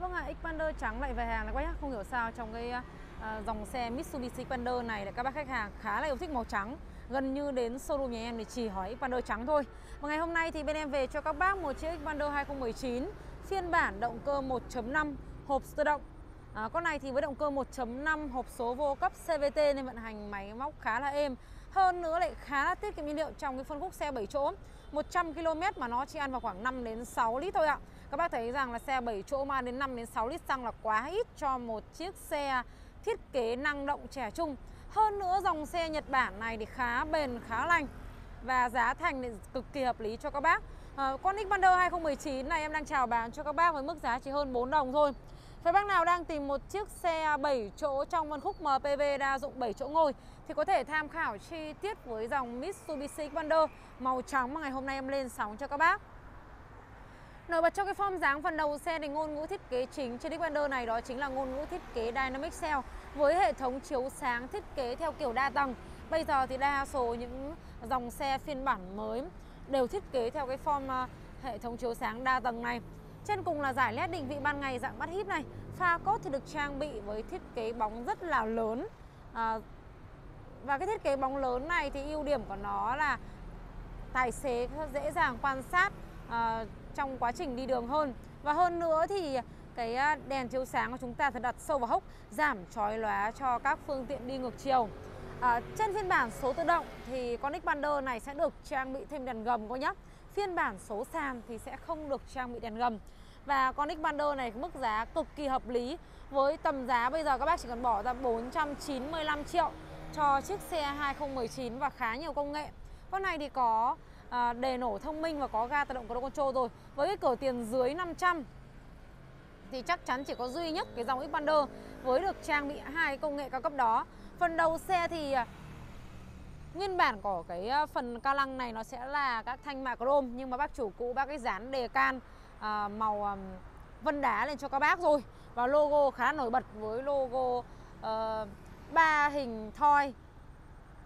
Vâng ạ, Xpander trắng lại về hàng này quay bác Không hiểu sao trong cái uh, dòng xe Mitsubishi Xpander này các bác khách hàng khá là yêu thích màu trắng. Gần như đến showroom nhà em thì chỉ hỏi Xpander trắng thôi. Và ngày hôm nay thì bên em về cho các bác một chiếc Xpander 2019 Phiên bản động cơ 1.5 hộp tự động. À, Con này thì với động cơ 1.5 hộp số vô cấp CVT nên vận hành máy móc khá là êm. Hơn nữa lại khá là tiết kiệm nhiên liệu trong cái phân khúc xe 7 chỗ. 100 km mà nó chỉ ăn vào khoảng 5 đến 6 lít thôi ạ. Các bác thấy rằng là xe 7 chỗ mà đến 5 đến 6 lít xăng là quá ít cho một chiếc xe thiết kế năng động trẻ trung. Hơn nữa dòng xe Nhật Bản này thì khá bền, khá lành Và giá thành thì cực kỳ hợp lý cho các bác. À, Con Xpander 2019 này em đang chào bán cho các bác với mức giá chỉ hơn 4 đồng thôi. Với bác nào đang tìm một chiếc xe 7 chỗ trong phân khúc MPV đa dụng 7 chỗ ngồi thì có thể tham khảo chi tiết với dòng Mitsubishi Xpander màu trắng mà ngày hôm nay em lên sóng cho các bác. Nổi bật cho cái form dáng phần đầu xe thì ngôn ngữ thiết kế chính trên Xpander này đó chính là ngôn ngữ thiết kế Dynamic Cell với hệ thống chiếu sáng thiết kế theo kiểu đa tầng. Bây giờ thì đa số những dòng xe phiên bản mới đều thiết kế theo cái form à, hệ thống chiếu sáng đa tầng này. Trên cùng là giải led định vị ban ngày dạng bắt híp này. Pha cốt thì được trang bị với thiết kế bóng rất là lớn. À, và cái thiết kế bóng lớn này thì ưu điểm của nó là tài xế dễ dàng quan sát À, trong quá trình đi đường hơn. Và hơn nữa thì cái à, đèn chiếu sáng của chúng ta phải đặt sâu vào hốc giảm chói lóa cho các phương tiện đi ngược chiều. À, trên phiên bản số tự động thì con Xpander này sẽ được trang bị thêm đèn gầm cô nhé. Phiên bản số sàn thì sẽ không được trang bị đèn gầm. Và con Xpander này mức giá cực kỳ hợp lý. Với tầm giá bây giờ các bác chỉ cần bỏ ra 495 triệu cho chiếc xe 2019 và khá nhiều công nghệ. Con này thì có à, đề nổ thông minh và có ga tự động cruise control rồi. Với cái cửa tiền dưới 500 thì chắc chắn chỉ có duy nhất cái dòng Xpander với được trang bị hai công nghệ cao cấp đó. Phần đầu xe thì à, nguyên bản của cái à, phần ca lăng này nó sẽ là các thanh mạ chrome nhưng mà bác chủ cũ bác cái dán đề can à, màu à, vân đá lên cho các bác rồi và logo khá nổi bật với logo uh, ba hình thoi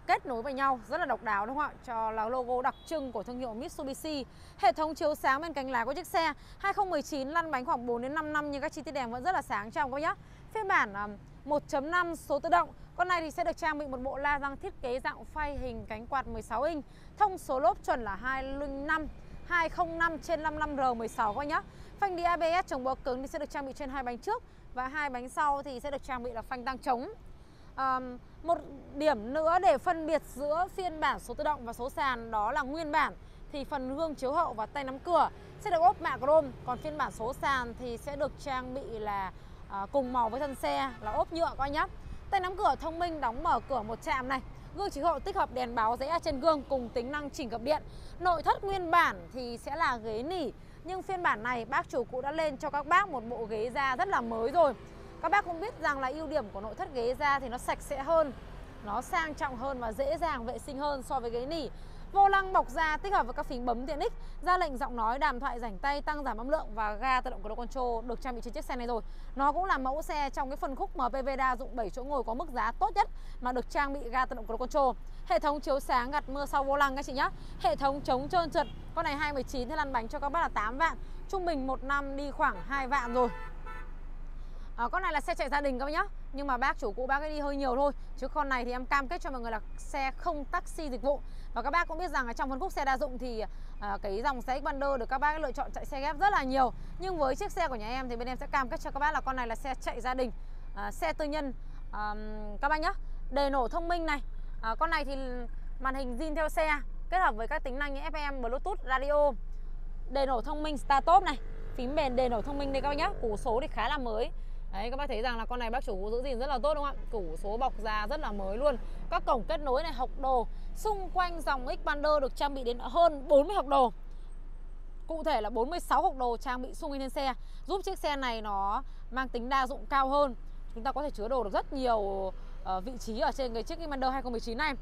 kết nối với nhau, rất là độc đáo, đúng không ạ? Cho là logo đặc trưng của thương hiệu Mitsubishi. Hệ thống chiếu sáng bên cánh lái của chiếc xe 2019 lăn bánh khoảng 4 đến 5 năm, nhưng các chi tiết đèn vẫn rất là sáng trong các nhá. Phiên bản 1.5 số tự động. Con này thì sẽ được trang bị một bộ la răng thiết kế dạng phay hình cánh quạt 16 inch. Thông số lốp chuẩn là 205 205 trên 55R16 các nhá. Phanh đi ABS chống bó cứng thì sẽ được trang bị trên hai bánh trước và hai bánh sau thì sẽ được trang bị là phanh tăng chống um, một điểm nữa để phân biệt giữa phiên bản số tự động và số sàn đó là nguyên bản thì phần gương chiếu hậu và tay nắm cửa sẽ được ốp mạ chrome còn phiên bản số sàn thì sẽ được trang bị là à, cùng màu với thân xe là ốp nhựa coi nhá. Tay nắm cửa thông minh đóng mở cửa một chạm này. Gương chiếu hậu tích hợp đèn báo rẽ trên gương cùng tính năng chỉnh gập điện. Nội thất nguyên bản thì sẽ là ghế nỉ nhưng phiên bản này bác chủ cũ đã lên cho các bác một bộ ghế da rất là mới rồi các bác cũng biết rằng là ưu điểm của nội thất ghế da thì nó sạch sẽ hơn Nó sang trọng hơn và dễ dàng vệ sinh hơn so với ghế nỉ Vô lăng bọc da tích hợp với các phím bấm tiện ích ra lệnh giọng nói, đàm thoại, rảnh tay, tăng giảm âm lượng và ga tự động cruise control được trang bị trên chiếc xe này rồi. Nó cũng là mẫu xe trong cái phân khúc MPV đa dụng 7 chỗ ngồi có mức giá tốt nhất mà được trang bị ga tự động cruise control. Hệ thống chiếu sáng gạt mưa sau vô lăng các chị nhá. Hệ thống chống trơn trượt. Con này 219 thì lăn bánh cho các bác là 8 vạn. Trung bình một năm đi khoảng 2 vạn rồi à, con này là xe chạy gia đình các bác nhá. Nhưng mà bác chủ cũ bác ấy đi hơi nhiều thôi. Chứ con này thì em cam kết cho mọi người là xe không taxi dịch vụ. Và các bác cũng biết rằng là trong phân khúc xe đa dụng thì à, cái dòng xe Xpander được các bác lựa chọn chạy xe ghép rất là nhiều. Nhưng với chiếc xe của nhà em thì bên em sẽ cam kết cho các bác là con này là xe chạy gia đình à, xe tư nhân. À, các bác nhá. Đề nổ thông minh này. À, con này thì màn hình zin theo xe kết hợp với các tính năng như FM, Bluetooth, radio. Đề nổ thông minh start top này. Phím bền đề nổ thông minh đây các bác nhá. Củ số thì khá là mới. Đấy các bác thấy rằng là con này bác chủ giữ gìn rất là tốt đúng không ạ? Củ số bọc da rất là mới luôn. Các cổng kết nối này học đồ Xung quanh dòng Xpander được trang bị đến hơn 40 học đồ. Cụ thể là 46 học đồ trang bị xung quanh trên xe. Giúp chiếc xe này nó mang tính đa dụng cao hơn. Chúng ta có thể chứa đồ được rất nhiều ờ, vị trí ở trên cái chiếc Xpander 2019 này.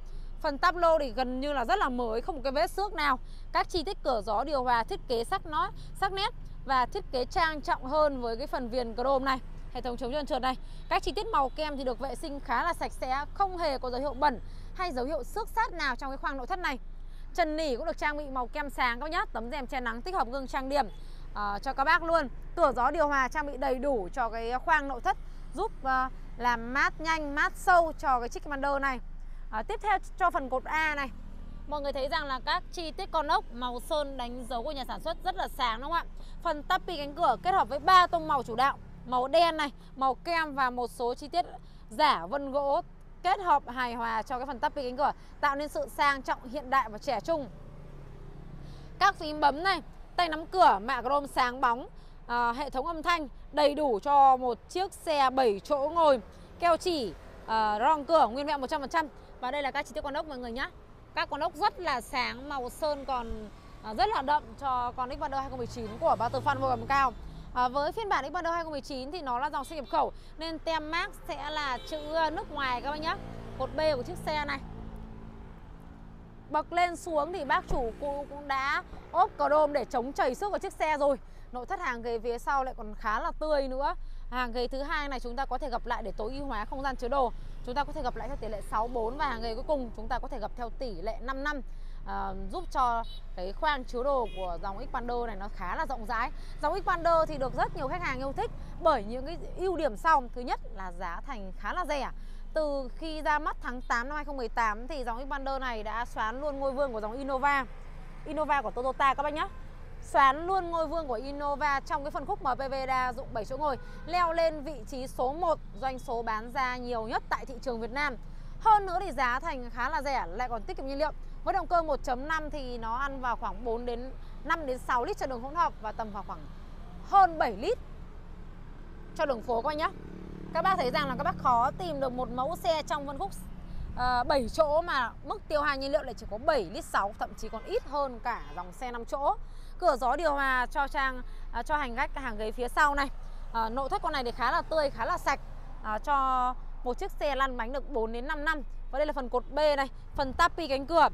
Phần tắp lô thì gần như là rất là mới, không một cái vết xước nào. Các chi tiết cửa gió điều hòa thiết kế sắc nó sắc nét Và thiết kế trang trọng hơn với cái phần viền chrome này hệ thống chống trơn trượt này. Các chi tiết màu kem thì được vệ sinh khá là sạch sẽ không hề có dấu hiệu bẩn hay dấu hiệu xước sát nào trong cái khoang nội thất này. Trần nỉ cũng được trang bị màu kem sáng các nhá tấm rèm che nắng tích hợp gương trang điểm uh, cho các bác luôn. Cửa gió điều hòa trang bị đầy đủ cho cái khoang nội thất giúp uh, làm mát nhanh mát sâu cho cái chiếc Commander này. Uh, tiếp theo cho phần cột A này. Mọi người thấy rằng là các chi tiết con ốc màu sơn đánh dấu của nhà sản xuất rất là sáng đúng không ạ? Phần tapi cánh cửa kết hợp với ba tông màu chủ đạo, màu đen này, màu kem và một số chi tiết giả vân gỗ kết hợp hài hòa cho cái phần tắp cánh cửa tạo nên sự sang trọng hiện đại và trẻ trung. Các phím bấm này, tay nắm cửa mạ chrome sáng bóng, à, hệ thống âm thanh đầy đủ cho một chiếc xe 7 chỗ ngồi, keo chỉ, à, rong cửa nguyên vẹn 100% và đây là các chi tiết con ốc mọi người nhé. Các con ốc rất là sáng, màu sơn còn à, rất là đậm cho con Xpander 2019 của Ba Từ vô cầm cao. À, với phiên bản Xpander 2019 thì nó là dòng xe nhập khẩu nên tem mác sẽ là chữ ờ, nước ngoài các bác nhé. Cột B của chiếc xe này. Bậc lên xuống thì bác chủ cô cũng đã ốp chrome để chống chảy xước của chiếc xe rồi. Nội thất hàng ghế phía sau lại còn khá là tươi nữa. Hàng ghế thứ hai này chúng ta có thể gặp lại để tối ưu hóa không gian chứa đồ. Chúng ta có thể gặp lại theo tỷ lệ 64 và hàng ghế cuối cùng chúng ta có thể gặp theo tỷ lệ 5 năm giúp cho cái khoang chứa đồ của dòng Xpander này nó khá là rộng rãi. Dòng Xpander thì được rất nhiều khách hàng yêu thích bởi những cái ưu điểm sau. Thứ nhất là giá thành khá là rẻ. Từ khi ra mắt tháng 8 năm 2018 thì dòng Xpander này đã xoán luôn ngôi vương của dòng Innova. Innova của Toyota các bác nhé xoán luôn ngôi vương của Innova trong cái phân khúc MPV đa dụng 7 chỗ ngồi, leo lên vị trí số 1 doanh số bán ra nhiều nhất tại thị trường Việt Nam. Hơn nữa thì giá thành khá là rẻ lại còn tiết kiệm nhiên liệu. Với động cơ 1.5 thì nó ăn vào khoảng 4 đến 5 đến 6 lít cho đường hỗn hợp và tầm vào khoảng hơn 7 lít cho đường phố coi nhá. Các bác thấy rằng là các bác khó tìm được một mẫu xe trong phân khúc ờ, uh, 7 chỗ mà mức tiêu hao nhiên liệu lại chỉ có 7 lít 6 thậm chí còn ít hơn cả dòng xe 5 chỗ cửa gió điều hòa cho trang à, cho hành khách hàng ghế phía sau này à, nội thất con này thì khá là tươi khá là sạch à, cho một chiếc xe lăn bánh được 4 đến 5 năm. Và đây là phần cột B này phần tapi cánh cửa.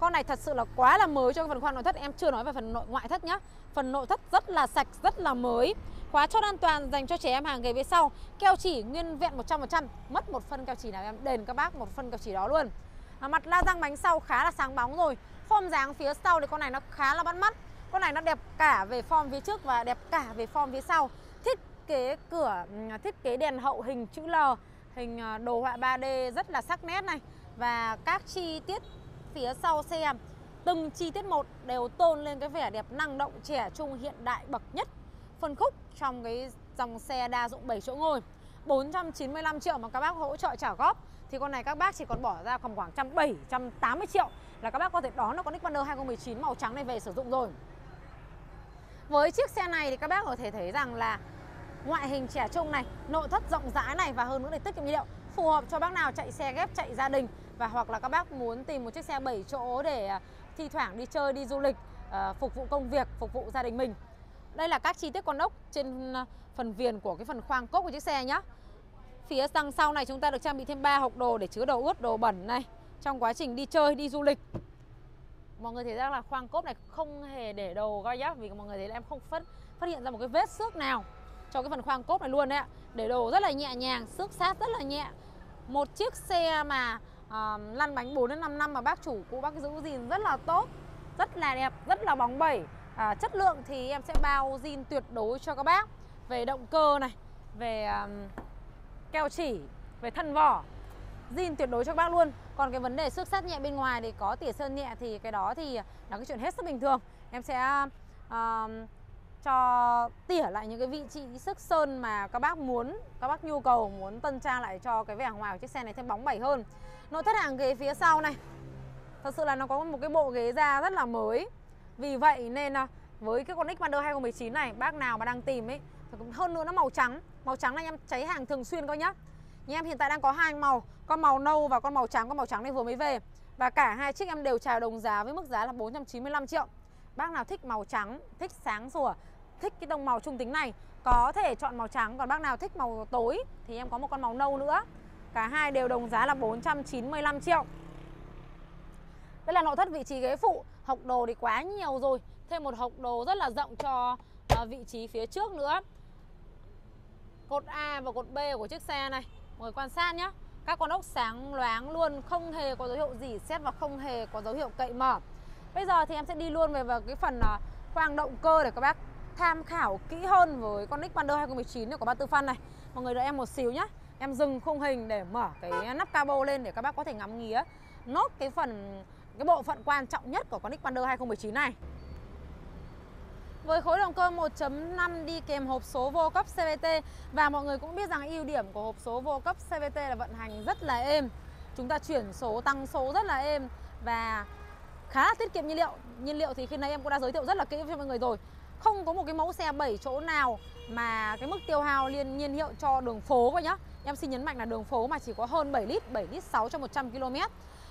Con này thật sự là quá là mới cho phần khoang nội thất. Em chưa nói về phần nội ngoại thất nhá. Phần nội thất rất là sạch rất là mới. Khóa chốt an toàn dành cho trẻ em hàng ghế phía sau. Keo chỉ nguyên vẹn 100% mất một phân keo chỉ nào em? Đền các bác một phân keo chỉ đó luôn. À, mặt la răng bánh sau khá là sáng bóng rồi. Form dáng phía sau thì con này nó khá là bắt mắt. Con này nó đẹp cả về form phía trước và đẹp cả về form phía sau. Thiết kế cửa ừ, thiết kế đèn hậu hình chữ L hình à, đồ họa 3D rất là sắc nét này. Và các chi tiết phía sau xe từng chi tiết một đều tôn lên cái vẻ đẹp năng động, trẻ trung, hiện đại, bậc nhất. Phân khúc trong cái dòng xe đa dụng 7 chỗ ngồi. 495 triệu mà các bác hỗ trợ trả góp. Thì con này các bác chỉ còn bỏ ra khoảng khoảng 170 triệu là các bác có thể đón được con Xpander 2019 màu trắng này về sử dụng rồi. Với chiếc xe này thì các bác có thể thấy rằng là ngoại hình trẻ trung này, nội thất rộng rãi này và hơn nữa để tiết kiệm nhiên liệu. Phù hợp cho bác nào chạy xe ghép chạy gia đình và hoặc là các bác muốn tìm một chiếc xe 7 chỗ để à, thi thoảng đi chơi đi du lịch à, phục vụ công việc phục vụ gia đình mình. Đây là các chi tiết con ốc trên à, phần viền của cái phần khoang cốc của chiếc xe nhé phía đằng sau này chúng ta được trang bị thêm 3 hộp đồ để chứa đồ ướt đồ bẩn này trong quá trình đi chơi đi du lịch. Mọi người thấy rằng là khoang cốp này không hề để đồ coi nhá vì mọi người thấy là em không phát phát hiện ra một cái vết xước nào cho cái phần khoang cốp này luôn đấy ạ. Để đồ rất là nhẹ nhàng xước sát rất là nhẹ. Một chiếc xe mà uh, lăn bánh 4 đến 5 năm mà bác chủ cũ bác giữ gìn rất là tốt rất là đẹp rất là bóng bẩy. À, chất lượng thì em sẽ bao zin tuyệt đối cho các bác. Về động cơ này về um, keo chỉ về thân vỏ zin tuyệt đối cho các bác luôn. Còn cái vấn đề xước sát nhẹ bên ngoài thì có tỉa sơn nhẹ thì cái đó thì là cái chuyện hết sức bình thường. Em sẽ uh, cho tỉa lại những cái vị trí sức sơn mà các bác muốn, các bác nhu cầu muốn tân trang lại cho cái vẻ ngoài của chiếc xe này thêm bóng bẩy hơn. Nội thất hàng ghế phía sau này. Thật sự là nó có một cái bộ ghế da rất là mới. Vì vậy nên à, với cái con Xpander 2019 này, bác nào mà đang tìm ấy hơn nữa nó màu trắng. Màu trắng này em cháy hàng thường xuyên coi nhá. Nhà em hiện tại đang có hai màu Con màu nâu và con màu trắng. Con màu trắng này vừa mới về. Và cả hai chiếc em đều chào đồng giá với mức giá là 495 triệu. Bác nào thích màu trắng, Thích sáng sủa Thích cái tông màu trung tính này. Có thể chọn màu trắng, Còn bác nào thích màu tối Thì em có một con màu nâu nữa. Cả hai đều đồng giá là 495 triệu. Đây là nội thất vị trí ghế phụ. Hộc đồ thì quá nhiều rồi. Thêm một hộc đồ rất là rộng cho à, vị trí phía trước nữa. Cột A và cột B của chiếc xe này. Mời quan sát nhé Các con ốc sáng loáng luôn, Không hề có dấu hiệu gì xét và không hề có dấu hiệu cậy mở. Bây giờ thì em sẽ đi luôn về vào cái phần à, khoang động cơ để các bác tham khảo kỹ hơn với con Xpander 2019 của Ba Tư Phân này. Mọi người đợi em một xíu nhé Em dừng khung hình để mở cái nắp cabo lên để các bác có thể ngắm nghía. Nốt cái phần, cái bộ phận quan trọng nhất của con Xpander 2019 này. Với khối động cơ 1.5 đi kèm hộp số vô cấp CVT và mọi người cũng biết rằng ưu điểm của hộp số vô cấp CVT là vận hành rất là êm. Chúng ta chuyển số, tăng số rất là êm và khá là tiết kiệm nhiên liệu. Nhiên liệu thì khi nãy em cũng đã giới thiệu rất là kỹ cho mọi người rồi không có một cái mẫu xe 7 chỗ nào mà cái mức tiêu hao liên nhiên hiệu cho đường phố các nhá. Em xin nhấn mạnh là đường phố mà chỉ có hơn 7 lít 7 lít 6 cho 100 km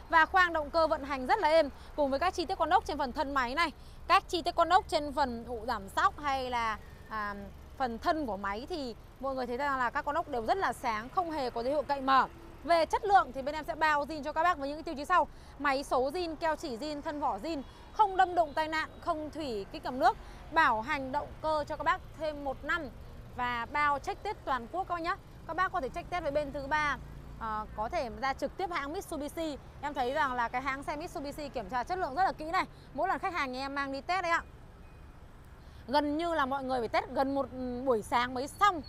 và khoang động cơ vận hành rất là êm. Cùng với các chi tiết con ốc trên phần thân máy này các chi tiết con ốc trên phần thụ giảm sóc hay là à, phần thân của máy thì mọi người thấy rằng là các con ốc đều rất là sáng không hề có dấu hiệu cậy mở. Về chất lượng thì bên em sẽ bao zin cho các bác với những tiêu chí sau. Máy số zin, keo chỉ zin, thân vỏ zin Không đâm đụng tai nạn, không thủy kích cầm nước. Bảo hành động cơ cho các bác thêm một năm Và bao check test toàn quốc các bác nhé Các bác có thể check test với bên thứ ba. À, có thể ra trực tiếp hãng Mitsubishi. Em thấy rằng là cái hãng xe Mitsubishi kiểm tra chất lượng rất là kỹ này. Mỗi lần khách hàng nhà em mang đi test đấy ạ. Gần như là mọi người phải test gần một buổi sáng mới xong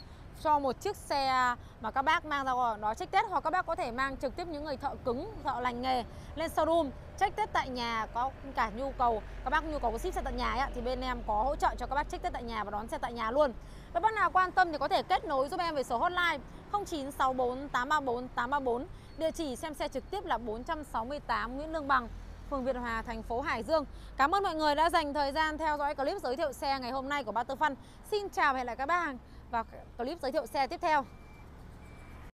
cho một chiếc xe mà các bác mang ra đó check test hoặc các bác có thể mang trực tiếp những người thợ cứng, thợ lành nghề lên showroom check test tại nhà có cả nhu cầu các bác nhu cầu có ship xe tại nhà ấy, thì bên em có hỗ trợ cho các bác check test tại nhà và đón xe tại nhà luôn. Các bác nào quan tâm thì có thể kết nối giúp em về số hotline 0964 834 834. Địa chỉ xem xe trực tiếp là 468 Nguyễn Lương Bằng, phường Việt Hòa, thành phố Hải Dương. Cảm ơn mọi người đã dành thời gian theo dõi clip giới thiệu xe ngày hôm nay của Ba Tư Phân. Xin chào và hẹn lại các bác vào clip giới thiệu xe tiếp theo.